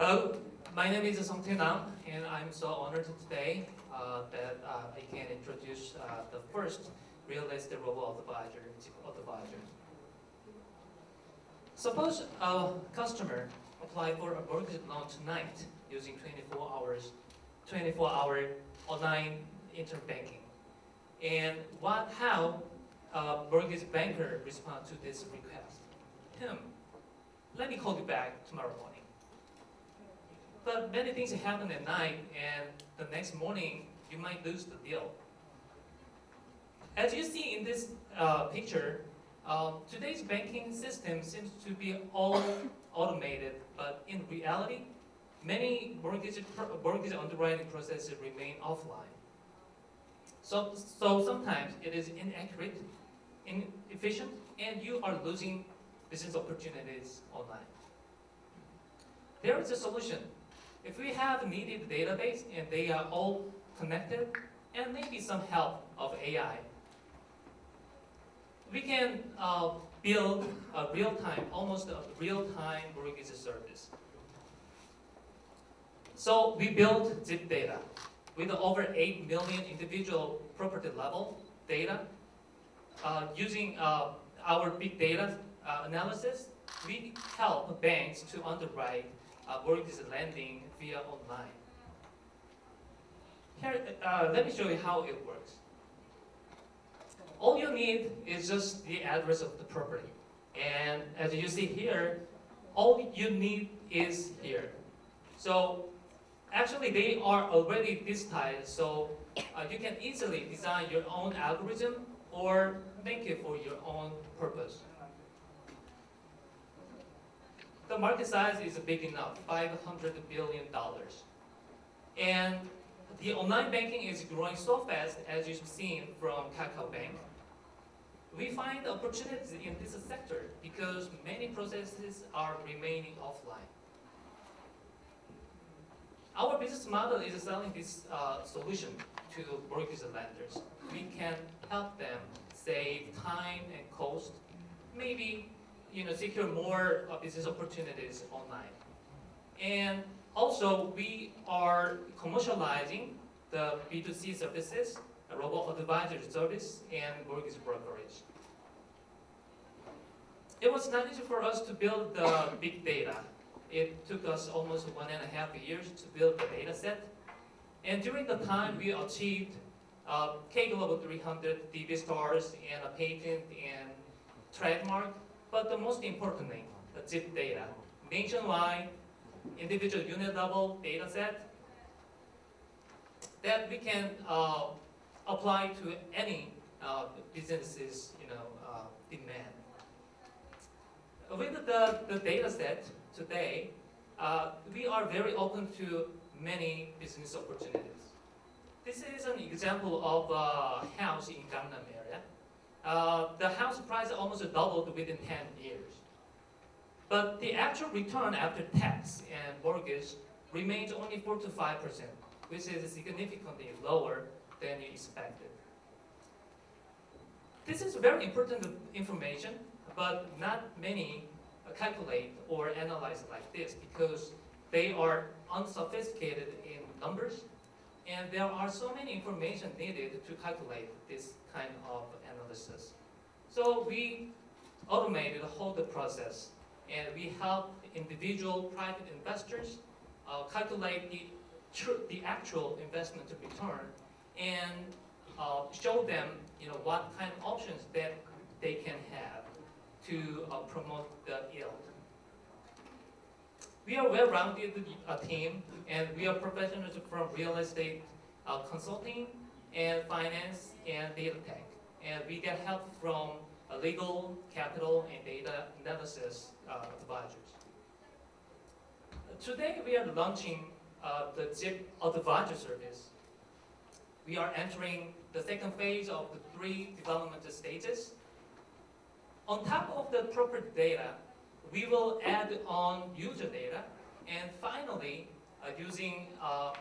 Hello, my name is Song Tae Nam, and I'm so honored today uh, that uh, I can introduce uh, the first real estate robo advisor, advisor. Suppose a customer apply for a mortgage loan tonight using 24 hours, 24 hour online internet banking. And what, how a mortgage banker respond to this request? Tim, let me call you back tomorrow morning. But many things happen at night, and the next morning you might lose the deal. As you see in this uh, picture, uh, today's banking system seems to be all automated, but in reality, many mortgage, mortgage underwriting processes remain offline. So, so sometimes it is inaccurate, inefficient, and you are losing business opportunities online. There is a solution. If we have needed database and they are all connected, and maybe some help of AI, we can uh, build a real-time, almost a real-time mortgage service. So we built Zip Data with over 8 million individual property level data. Uh, using uh, our big data uh, analysis, we help banks to underwrite uh, mortgage landing via online. Here, uh, let me show you how it works. All you need is just the address of the property. And as you see here, all you need is here. So actually they are already digitized, so uh, you can easily design your own algorithm or make it for your own purpose. The market size is big enough, $500 billion. And the online banking is growing so fast, as you've seen from Kakao Bank. We find opportunities in this sector because many processes are remaining offline. Our business model is selling this uh, solution to mortgage lenders. We can help them save time and cost, maybe you know, secure more uh, business opportunities online. And also, we are commercializing the B2C services, a robot advisory service, and mortgage brokerage. It was not easy for us to build the big data. It took us almost one and a half years to build the data set. And during the time, we achieved uh, K Global 300 DB stars and a patent and trademark. But the most important thing, the ZIP data. Nationwide, individual unit level data set that we can uh, apply to any uh, business's you know, uh, demand. With the, the data set today, uh, we are very open to many business opportunities. This is an example of a house in Gangnam area. Uh, the house price almost doubled within 10 years. But the actual return after tax and mortgage remains only 4 to 5%, which is significantly lower than you expected. This is very important information, but not many calculate or analyze like this because they are unsophisticated in numbers and there are so many information needed to calculate this kind of analysis. So we automated the whole the process and we help individual private investors uh, calculate the, the actual investment return and uh, show them you know, what kind of options that they can have to uh, promote the yield. We are well-rounded uh, team, and we are professionals from real estate uh, consulting and finance and data tech. And we get help from uh, legal, capital, and data analysis uh, advisors. Today, we are launching uh, the ZIP Advisor service. We are entering the second phase of the three development stages. On top of the property data, we will add on user data, and finally, uh, using uh,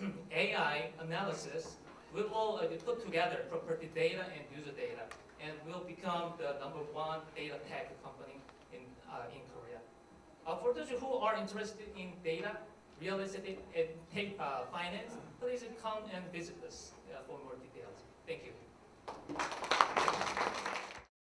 AI analysis, we will uh, put together property data and user data, and we'll become the number one data tech company in, in Korea. For those who are interested in data, real estate, and uh, finance, please come and visit us for more details. Thank you.